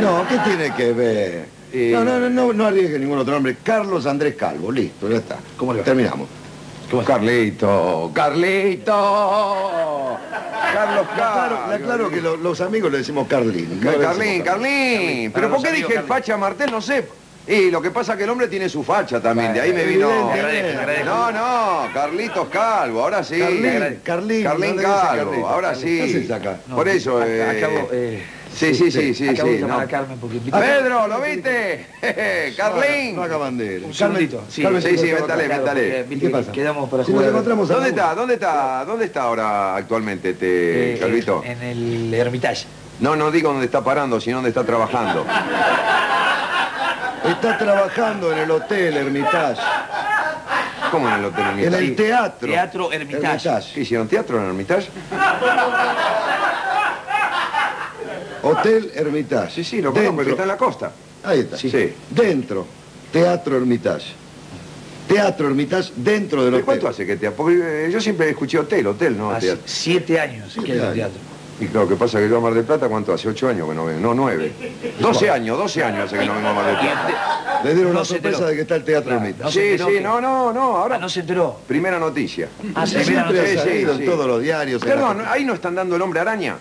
No, ¿qué tiene que ver? Eh, No, no, no, no, no arriesgue ningún otro nombre. Carlos Andrés Calvo, listo, ya está. ¿Cómo le va? Terminamos. Carlito, Carlito. Carlos Claro, Carlos. claro que lo- los amigos le decimos Carlín. no Ca- le decimos Carlín. Carlín. Para ¿Pero por los qué amigos, dije Carlín. facha Martel? No sé. Y lo que pasa es que el hombre tiene su facha también. De ahí me vino... Agradezco. No, no, Carlitos Calvo, ahora sí. Carlín, Carlín. Carlín no le dice Calvo, Carlito. ahora ¿Qué sí. haces acá? No, Por eso... eh, Acabo, eh, Sí, sí, sí, sí, acabo de sí. llamar no. a Carmen porque... Pedro, ¿lo viste? Carlín. No haga bandera. Un segundito. Sí, Carmen sí, sí, ¿Y viste qué pasa? Quedamos para jugar... encontramos ¿Dónde está? ¿Dónde está? ¿Dónde está ahora actualmente este eh, Calvito? En el Hermitage. No, no digo dónde está parando, sino dónde está trabajando. Está trabajando en el hotel Hermitage. ¿Cómo en el hotel En Hermitage? el teatro. Teatro Hermitage. ¿Qué hicieron teatro en el Hermitage? Hotel Hermitage. Sí, sí, lo conozco, que está en la costa. Ahí está. Sí. Sí. Dentro. Teatro Hermitage. Teatro Hermitage dentro del ¿Y hotel. cuánto hace que teatro? Porque eh, yo siempre escuché hotel, hotel, no Hace teatro. siete años que hay años. teatro. Y claro, que pasa que yo a Mar del Plata, ¿cuánto hace? ¿Ocho años que no vengo? No, nueve. Doce años, doce años hace que no vengo a Mar del Plata. Le dieron No una sorpresa de que está el Teatro Claro, Hermitage. no se Sí, enteró sí, que- no, no, no, ahora... Ah, no se enteró. Primera noticia. Ah, sí, mira, Siempre no ha te- sí, salido sí. en todos los diarios. en la- Perdón, ahí no están dando el hombre araña.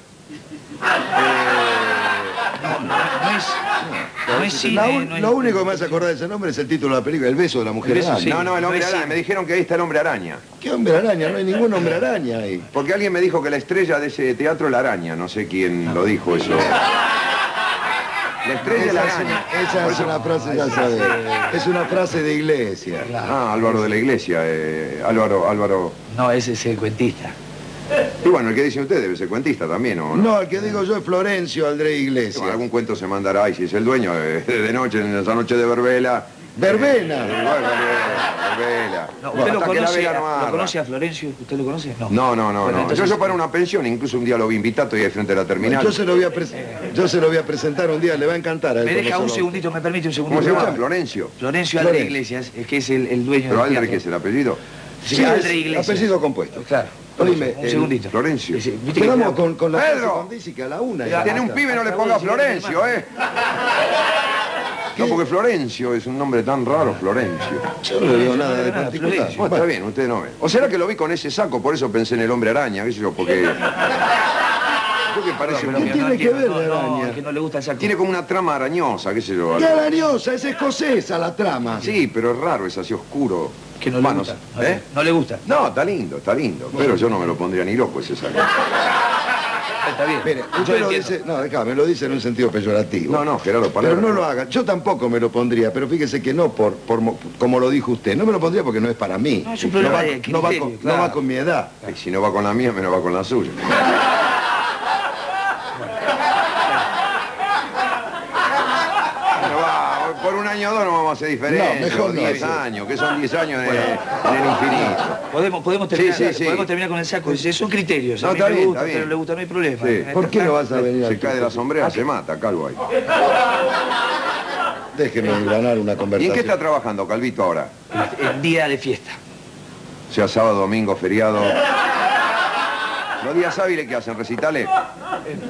No, no, no es... No es La cine, un- no es- lo único que me hace acordar de ese nombre es el título de la película, El beso de la mujer El beso, araña. sí. No, no, el hombre no araña. Me dijeron que ahí está el hombre araña. ¿Qué hombre araña? No hay ningún hombre araña ahí. Porque alguien me dijo que la estrella de ese teatro es la araña. No sé quién lo dijo eso. La estrella es la Esa es araña. una, esa es una frase, ya sabes, es una frase de iglesia. Ah, Álvaro de la Iglesia. eh, Álvaro, Álvaro. No, ese es el cuentista. Y bueno, el que dice usted debe ser cuentista también, ¿o no? No, el que digo yo es Florencio André Bueno, Iglesias. algún cuento se mandará y si es el dueño eh, de noche, en esa noche de verbela. Verbena. Eh, bueno, verbela, verbela. No, Bueno, ¿Usted lo que conoce, vela a, no lo conoce a Florencio? ¿Usted lo conoce? No. No, no, no, Bueno, no. entonces- Yo, yo para una pensión, incluso un día lo vi invitado, estoy ahí frente de la terminal. Yo se, lo voy a yo se lo voy a presentar un día, le va a encantar. a él Me deja un segundito, me permite un segundo. ¿Cómo se llama? Florencio. Florencio. Florencio. Iglesias, es que es el, el dueño Pero teatro. ¿qué es el apellido? Sí, Sí, Aldre es Iglesias. apellido compuesto. Claro. Oíme, un el- segundito. Florencio. Sí, sí, que Quedamos con, con la Pedro. condísica a la una. Ya, Tiene un pibe, no le ponga Florencio, ¿eh? No, porque Florencio es un nombre tan raro, Florencio. Yo no le veo nada de particular. Bueno, está bien, usted no ve. O será que lo vi con ese saco, por eso pensé en el hombre araña, qué sé yo, porque... Creo que parece un- ¿Qué que no tiene que ver no, la araña? que no le gusta el saco. Tiene como una trama arañosa, qué sé yo. ¡Qué arañosa! Es escocesa la trama. Sí, pero es raro, es así oscuro. Que no le gusta. ¿eh? No le gusta. No, está lindo, está lindo. Pero yo no me lo pondría ni loco ese saco. Está bien. Mire, usted lo dice, no, déjame, lo dice en un sentido peyorativo. No, no, Gerardo, Pero palabra. no lo haga. Yo tampoco me lo pondría, pero fíjese que no por, por mo- como lo dijo usted. No me lo pondría porque no es para mí. No, es un problema va, de no va criterio, con, no claro. va con mi edad. Y si no va con la mía, menos va con la suya. Bueno, va, no vamos a hacer diferencia. No, mejor no, 10 sí. años, que son 10 años en, el- en el infinito. Podemos, podemos, terminar, Sí, sí, sí. podemos terminar con el saco. Es- Son criterios. No, a mí está me bien, gusta, está bien. pero le gusta, no hay problema. Sí. ¿Por qué no vas a venir Se aquí? cae de la sombrera, se mata, calvo ahí. Déjeme ganar una ¿Y en conversación. qué está trabajando, Calvito, ahora? El día de fiesta. O sea, sábado, domingo, feriado. ¿Los días hábiles que hacen? ¿Recitales?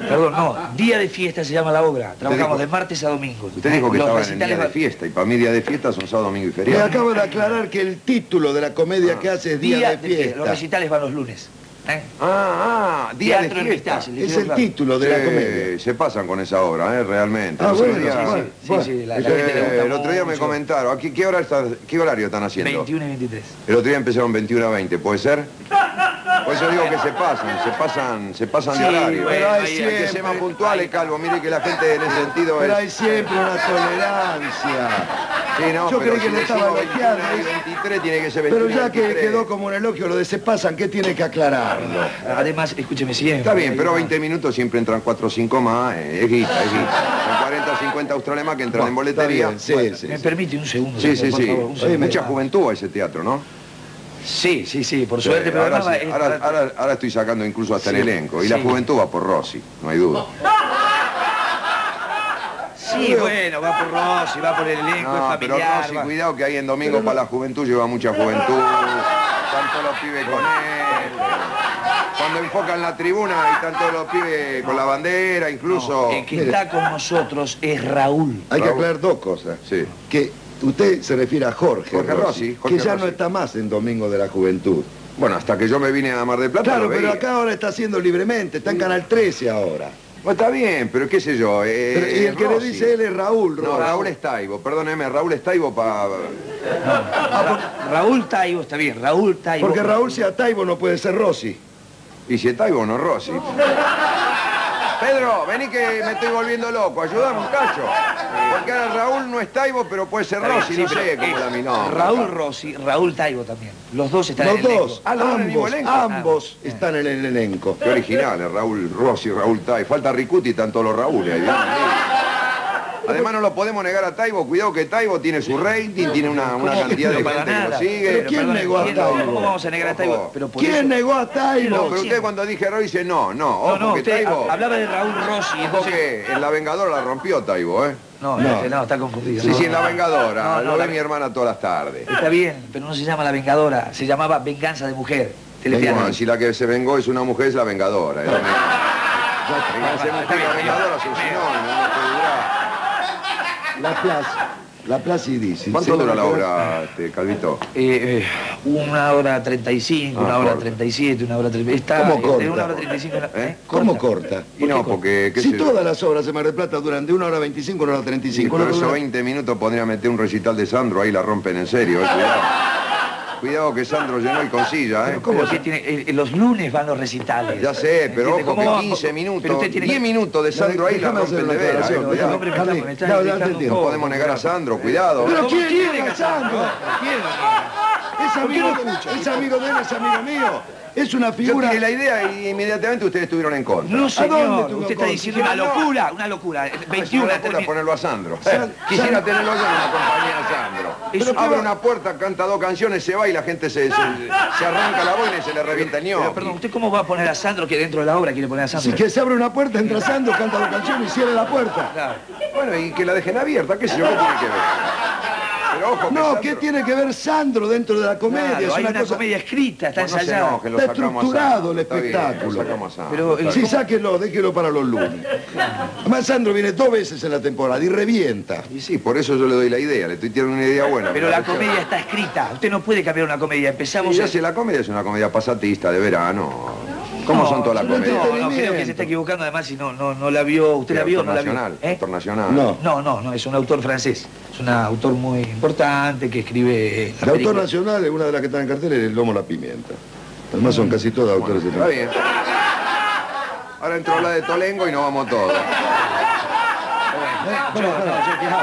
Perdón, no. Día de fiesta se llama la obra. Trabajamos dijo- de martes a domingo. Usted dijo que Los estaba en el día recitales de fiesta, y para mí día de fiesta son sábado, domingo y Me feriado. acaba de aclarar que el título de la comedia que hace es Día, de Fiesta. Los recitales van los lunes. ¿eh? Ah, ah, día Teatro de fiesta. Es el claro. título de la comedia. Se pasan con esa obra, ¿eh? Realmente. Ah, bueno, sí, Sí, bueno, sí, bueno. sí, la, la Eh, gente le gusta el otro día me comentaron, ¿qué, qué, hora está, ¿qué horario están haciendo? 21 y 23. El otro día empezaron 21 a 20, ¿puede ser? Por eso digo que se pasan, se pasan, se pasan de horario. bueno, hay, hay que ser siempre- más puntuales, Calvo. Mire que la gente en ese sentido Pero es... hay siempre una tolerancia. Sí, no, Yo pero creí que si le estaba decimos 21 elogiando. y 23 tiene que ser Pero 21 y ya que 23. quedó como un elogio lo de se pasan, ¿qué tiene que aclararlo? Además, escúcheme siempre. Está bien, pero una- 20 minutos siempre entran 4 o 5 más, eh, es guita, es guita. Son 40 o 50 australes más que entran en boletería. Bien, sí, sí. ¿Me permite un segundo? Sí, sí, sí. mucha juventud a ese teatro, ¿no? Sí, sí, sí, por suerte, pero ahora, además sí, es ahora- para- ahora- ahora estoy sacando incluso hasta Sí, el elenco. Y la juventud va por Rossi, no hay duda. Sí, bueno, va por Rossi, va por el elenco, No, es pero familiar. Rossi, va- cuidado que ahí en Domingo para la Juventud lleva mucha juventud. Están todos los pibes con él. cuando enfocan la tribuna y están todos los pibes con la bandera, incluso... El que está con nosotros es Raúl. Hay que aclarar dos cosas. Sí. Que usted se refiere a Jorge, Jorge Rossi, Jorge que ya no está más en Domingo de la Juventud. Bueno, hasta que yo me vine a Mar del Plata Claro, lo pero veía. acá ahora está haciendo libremente, está en Canal 13 ahora. Bueno, está bien, pero qué sé yo. eh, Pero- y el que le dice él es Raúl. No, Rossi. Raúl Estaibo, perdóneme, Raúl Estaibo para... Ra- Raúl Taibo, está bien, Raúl Taibo. Porque Raúl sea Taibo no puede ser Rossi. Y si Estaibo no Rossi. Pedro, vení que me estoy volviendo loco, ayúdame un cacho. Porque ahora Raúl no es Taibo, pero puede ser Está bien, Rossi, sí, no pero sé cómo es era mi nombre. Raúl Rossi, Raúl Taibo también. Los dos están Los en el elenco. dos, Ah, los dos en el mismo ambos, elenco. ambos están en el elenco. Qué originales, Raúl Rossi, Raúl Taibo. Falta Ricuti y todos los Raúles ahí. Además no lo podemos negar a Taibo, cuidado que Taibo tiene su rating, tiene una, una cantidad de gente que lo sigue. Pero ¿quién negó a ¿quién- Taibo? ¿Cómo vamos a negar a Taibo? Pero por ¿Quién eso- negó a No, Taibo? pero usted cuando dije Raúl dice no, no, ojo, No, no, que usted Taibo... hablaba de Raúl Rossi, entonces... Porque en La Vengadora la rompió Taibo, ¿eh? No, No. no, no, está confundido. Sí, No, sí, en La no. Vengadora. No, no, lo ve la- mi hermana todas las tardes. Está bien, pero no se llama La Vengadora, se llamaba Venganza de Mujer. Bueno, si la que se vengó es una mujer, es la Vengadora. ¿eh? Venganza de mujer, la Vengadora es un sinónimo, no. La Plaza, la Plaza y dice. ¿Cuánto dura la obra, este, Calvito? Eh, eh, una hora 35, Ah, una hora corta. 37, una hora 30. Está ¿Cómo entre corta? una hora 35 y una- ¿Eh? ¿Cómo corta? Y no, porque... qué Si todas las obras de Mar del Plata duran de una hora 25 a una hora 35. Pero no esos dura- 20 minutos podría meter un recital de Sandro, ahí la rompen en serio, eh, cuidado. Que Sandro llenó y con silla, ¿eh? ¿Cómo que tiene? eh, eh, los lunes van los recitales. Ya sé, pero ¿Entiende? ojo ¿Cómo que va? 15 Pero minutos, usted tiene 10 que- minutos de Sandro ahí la Déjame hacer rompen una de veras, eh, aclaración, cuidado. Hombre, me está- Carly, me está no, ya te explicando entiendo. No todo. podemos negar a Sandro, cuidado. Pero ¿Cómo ¿quién que- Sandro? Es amigo, es amigo de él, es amigo mío. Es una Yo figura... tiré la idea y inmediatamente ustedes estuvieron en contra. No, dónde señor, tuvo usted está contra? diciendo una locura, una locura. Es 21 una locura ponerlo a Sandro. Sal- Quisiera Sal- tenerlo yo en una compañía de Sandro. Abre va- una puerta, canta dos canciones, se va y la gente se, se, se arranca la boina y se le revienta el Pero, ñoqui. perdón, ¿usted cómo va a poner a Sandro que dentro de la obra quiere poner a Sandro? Si que se abre una puerta, entra Sandro, canta la canción y cierra la puerta. Claro. Bueno, y que la dejen abierta, qué sé yo, qué tiene que ver. Ojo que No, Sandro- ¿qué tiene que ver Sandro dentro de la comedia? Claro, es hay una cosa... comedia escrita, está no se ensayada. lo Está estructurado el bien, espectáculo. Pero, Está eh, Sí, sáquenlo, déjelo para los lunes. Además, Sandro viene dos veces en la temporada y revienta. Y sí, por eso yo le doy la idea, le estoy tirando una idea buena. Pero la comedia está escrita. Usted no puede cambiar una comedia. Empezamos Sí, ya sé, la comedia es una comedia pasatista de verano. ¿Cómo No, son todas las comedias? No, no, creo que se está equivocando además si no, no, no la vio. ¿Usted la vio no la vio? Nacional, ¿Eh? autor nacional. No. No, no, no, es un autor francés. Es un autor muy importante que escribe eh, la El autor película. nacional, una de las que están en cartel, es el Lomo La Pimienta. Además son casi todos autores Está extranjeros. bien. Ahora entró a hablar de Tolengo y nos vamos todos. Yo, no, yo qué hago.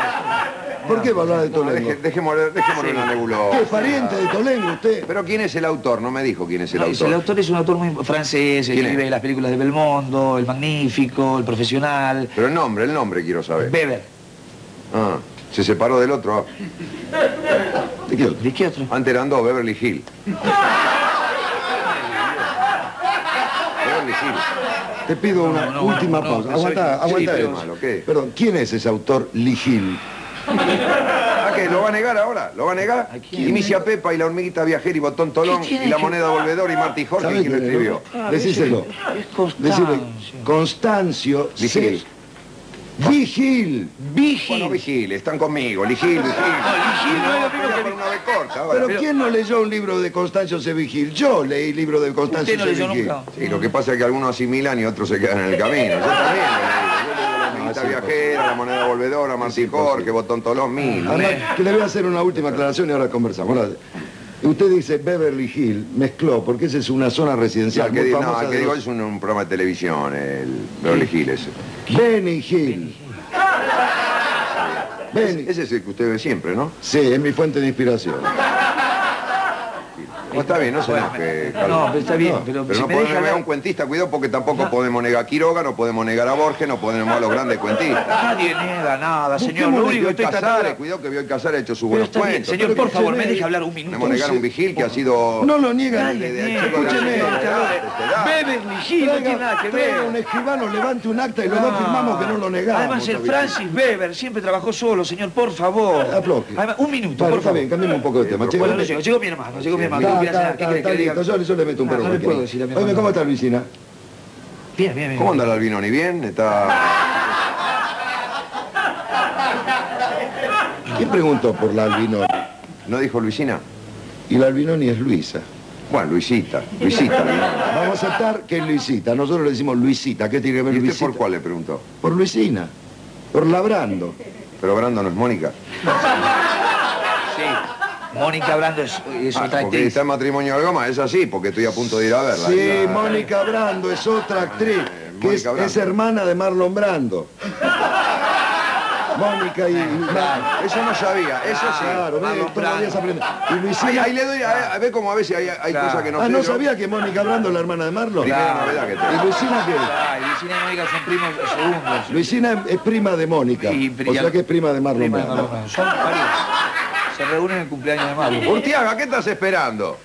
¿Por qué va a hablar de No, Tolengo? deje- dejémoslo, dejémoslo en la nebulosa. ¿Qué pariente de Tolengo usted? Pero ¿quién es el autor? No me dijo quién es el No, autor. el autor es un autor muy francés, ¿Quién escribe es? las películas de Belmondo, El Magnífico, El Profesional, Pero el nombre, el nombre quiero saber. Weber. Ah, se separó del otro. ¿De qué otro? ¿De qué otro? Antes eran dos, Beverly Hill. Beverly Hill. Te pido una No, última no, pausa. no, aguanta, sí, aguanta pero-. Perdón, ¿quién es ese autor Ligil? ¿Ah, qué? ¿Lo va a negar ahora? ¿Lo va a negar? ¿A quién? Y Misia Pepa y la hormiguita viajera y Botón Tolón ¿Qué tiene y la que- moneda volvedor y Martí Jorge, ¿Sabés ¿quién lo escribió? no? Decíselo. Es Constancio. Decirle, Constancio Vigil. Vigil. Vigil. Bueno, Vigil, están conmigo, Ligil, Vigil. Vigil no es lo mismo Voy a que poner una vez corta ahora. Pero, ¿quién no leyó un libro de Constancio C. Vigil? Yo leí libro de Constancio Usted no C. leyó Vigil. nunca. Sí, lo que pasa es que algunos asimilan y otros se quedan en el camino. Yo también lo leí. Sí, viajera, la moneda volvedora, Martí Jorge, Botón Tolón, mil. Además, que le voy a hacer una última aclaración y ahora conversamos. Ahora, usted dice Beverly Hill, mezcló, porque esa es una zona residencial al que, muy no, que digo es un, un programa de televisión, el Beverly Hill ese. Benny Hill. Benny. Ese es el que usted ve siempre, ¿no? Sí, es mi fuente de inspiración. No, está bien, no se enoje, Carlos. No, pero está bien, pero, Pero si no me podemos deja negar a un cuentista, cuidado, porque tampoco podemos negar a Quiroga, no podemos negar a Borges, no podemos a los grandes cuentistas. Nadie niega nada, señor. Lo de único que estoy tratando Casares, de... cuidado que Bioy Casares ha hecho sus Pero buenos está bien, cuentos. señor, por favor, me deja hablar un minuto. Podemos negar a un vigil que ha sido... No lo niegan. Nadie de- de- niega. chico de Escúcheme. de. Beverly Hill no tiene nada que traiga ver. un escribano, levante un acta y los dos firmamos que no lo negamos. Además, el Francis Weber siempre trabajó solo, señor, por favor. Además, un minuto, por está favor. bien, cambiemos un poco de tema. che. Bueno, no llegó, llegó mi hermano, llegó mi hermano. Dale, ir a cenar. ¿Qué está, está diga? listo. Yo, yo le meto un Ah, perro no puedo decir a mi Oye. ¿cómo está Luisina? Bien, bien, bien. ¿Cómo anda el Albinoni? ¿Bien? Está... ¿Quién preguntó por la Albinoni? ¿No dijo Luisina? Y la Albinoni es Luisa. Bueno, Luisita. Luisita. Albinoni. Vamos a aceptar que es Luisita. Nosotros le decimos Luisita. ¿Qué tiene que ver ¿Y usted Luisita? por cuál le preguntó? Por Luisina. Por Labrando. Pero Brando no es Mónica. Mónica Brando es, es Ah, otra porque actriz. está en matrimonio de Goma, es así, porque estoy a punto de ir a verla. Sí, Esa- Mónica Brando es otra actriz. Que es, es hermana de Marlon Brando. Mónica y... Ah, Eso no sabía, eso sí. Claro, Marlon todos los días Brando. aprende. Y Ahí, Luisina... ahí le doy, a, a ver cómo a veces hay, hay Claro. cosas que no Ah, sé ¿no yo. sabía que Mónica Brando es la hermana de Marlon? Primera novedad que tengo. ¿Y Luisina qué? Ay, Luisina y Mónica son primos segundos. Luisina es prima de Mónica. Y- o sea que es prima de Marlon Prima de Brando. Marlon Brando. Son parientes. Se reúnen en el cumpleaños de Marlon. Urtiaga, ¿qué estás esperando?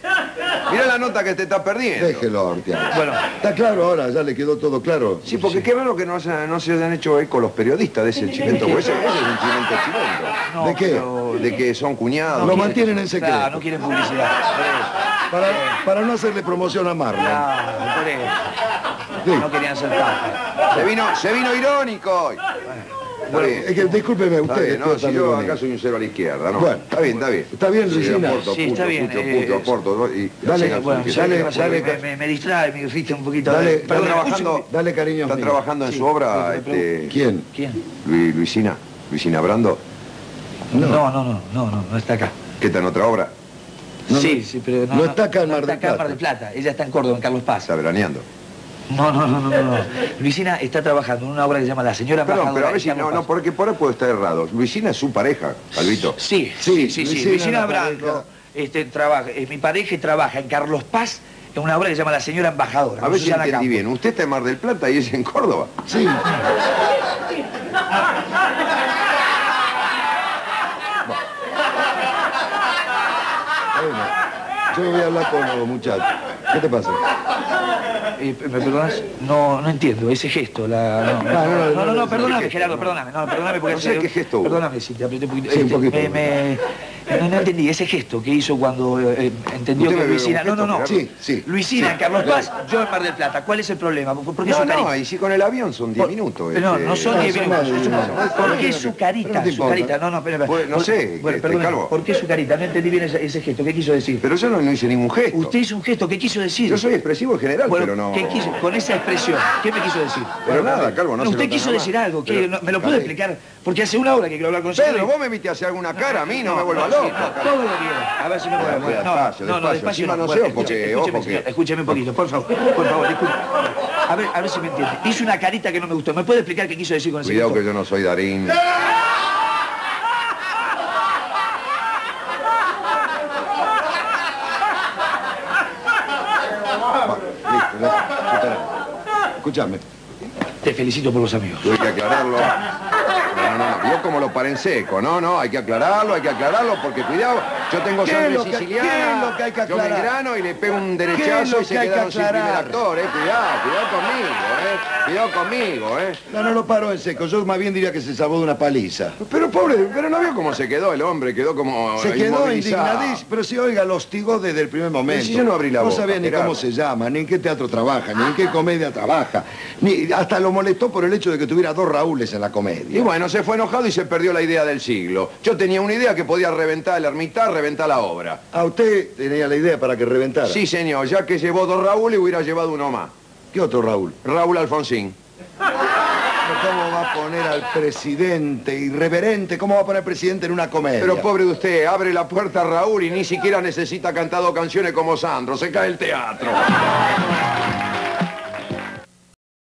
Mirá la nota que te estás perdiendo. Déjelo, Ortiaga. Bueno. Está claro ahora, ya le quedó todo claro. Sí, porque qué raro que no se, no se hayan hecho eco los periodistas de ese chimento, porque ese, ese es un chimento chimento. No, ¿De qué? pero- De que son cuñados. Lo mantienen en secreto. Claro, no quieren publicidad. Para, para no hacerle promoción a Marlon. Claro, por eso. Sí. No querían ser. Se vino, se vino irónico hoy. Está bien. Es que discúlpeme Está usted. bien, no, si yo acá soy un cero a la izquierda, ¿no? Bueno. está bien, está bien. Está bien, aporto, Sí, está bien, punto, eh, aporto, ¿no? y Dale, Bueno, dale, dale, me, me, me distrae, me irrita un poquito. Dale, trabajando-. Dale, cariño ¿Está trabajando en su obra este, ¿Quién? ¿Quién? Lu- Luisina? Luisina Brando, No. no, no, no, no, no, no está acá. que está en otra obra, No, sí, no. sí, pero no, No está acá en no Mar del Plata. Ella está en Córdoba, en Carlos Paz. está veraneando. No, no, no, no, no. Luisina está trabajando en una obra que se llama La Señora Perdón, Embajadora pero a ver en si Carlos no, no, porque por ahí puedo estar errado. Luisina es su pareja, Albito. Sí, Sí, sí, sí, sí. Luisina pareja. este, trabaja, es mi pareja y trabaja en Carlos Paz en una obra que se llama La Señora Embajadora. A ver si entendí Campos. bien. Usted está en Mar del Plata y es en Córdoba. Sí. Bueno, yo voy a hablar con los muchachos. ¿Qué te pasa? Eh, ¿Me perdonas? No, no entiendo, ese gesto, la... No, Ah, no, no, perdóname, Gerardo, perdóname, no, perdóname porque... No sé qué gesto. Perdóname si te apreté un poquito. Sí, un Este, poquito. Me, me- no, no entendí, ese gesto que hizo cuando eh, entendió ¿Usted que Luisina... No, no, no. Gerardo? Sí, sí. Luisina Sí. Carlos Paz, yo en Mar del Plata. ¿Cuál es el problema? ¿Por por qué No, su carita? no, y si con el avión son 10 Por- minutos. No, este, no son Ah, 10 son minutos. ¿Por qué su carita? Su carita, no, no, espera, espera. No sé, Bueno, este, perdón. ¿por qué su carita? No entendí bien ese, ese gesto. ¿Qué quiso decir? Pero yo no, hice ningún gesto. Usted hizo un gesto, ¿qué quiso decir? Yo soy expresivo en general, Bueno, pero no... ¿qué quiso? Con esa expresión, ¿qué me quiso decir? Pero nada, Calvo, no Usted quiso decir algo, ¿me lo puede explicar? Porque hace una hora que quiero hablar con usted. Pedro, vos me viste a hacer alguna cara a mí, no, me vuelva sí, loco. todo lo bien. A ver si me puedo... Bueno, No, despacio, no, no, despacio. despacio no porque, escúcheme, ojo escúcheme, que- señor, escúcheme un poquito, por favor, por favor, disculpe. A ver, a ver si me entiende. Hizo una carita que no me gustó. ¿Me puede explicar qué quiso decir con ese Cuidado que yo no soy Darín. Escúchame. Te felicito por los amigos. Tuve que aclararlo. Lo paren seco. No, no, hay que aclararlo, hay que aclararlo, porque cuidado, yo tengo ¿Qué es sangre que- siciliana. qué es lo que hay que Yo me aclarar? grano y le pego un ¿Qué es derechazo y se que hay que quedaron sin primer aclarar? actor, eh. Cuidado, cuidado conmigo, eh. Cuidado conmigo, eh. No, no lo paro en seco. Yo más bien diría que se salvó de una paliza. Pero pobre, pero no vio cómo se quedó el hombre, quedó como Se quedó indignadísimo, pero si oiga, lo hostigó desde el primer momento. si yo no abrí la No boca, sabía ni cómo se llama, ni en qué teatro trabaja, ni en qué comedia trabaja. Ni, hasta lo molestó por el hecho de que tuviera dos Raúles en la Y comedia. bueno, se fue enojado y se perdió la idea del siglo. Yo tenía una idea que podía reventar el ermitar, reventar la obra. A usted tenía la idea para que reventara. Sí, señor, ya que llevó dos Raúl y hubiera llevado uno más. ¿Qué otro Raúl? Raúl Alfonsín. ¿Cómo va a poner al presidente irreverente? ¿Cómo va a poner presidente en una comedia? Pero pobre de usted, abre la puerta a Raúl y ni siquiera necesita cantado canciones como Sandro, se cae el teatro.